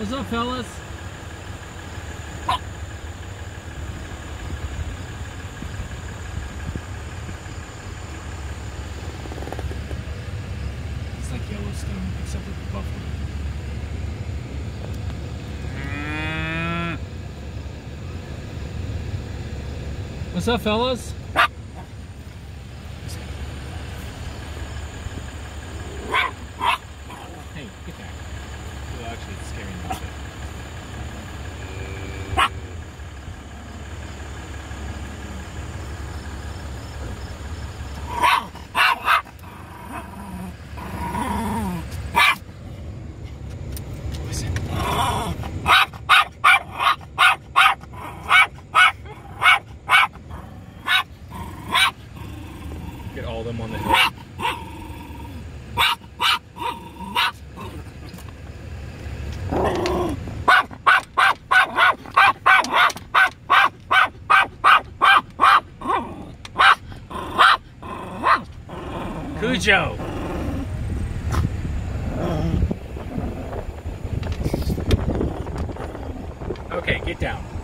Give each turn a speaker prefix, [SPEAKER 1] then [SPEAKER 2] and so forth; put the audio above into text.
[SPEAKER 1] What's up, fellas? It's like Yellowstone, except with the buffalo. Mm. What's up, fellas? Scaring me a Get them on the hill. Cujo! Okay, get down.